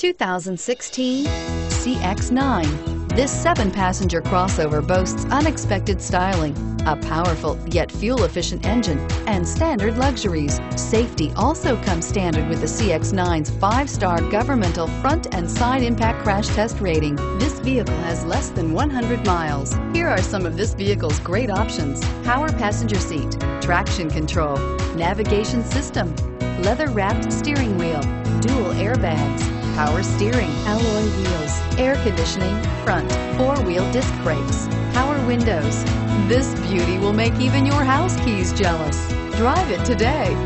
2016 CX-9. This seven-passenger crossover boasts unexpected styling, a powerful yet fuel-efficient engine, and standard luxuries. Safety also comes standard with the CX-9's five-star governmental front and side impact crash test rating. This vehicle has less than 100 miles. Here are some of this vehicle's great options. Power passenger seat, traction control, navigation system, leather-wrapped steering wheel, dual airbags, power steering, alloy wheels, air conditioning, front, four-wheel disc brakes, power windows. This beauty will make even your house keys jealous. Drive it today.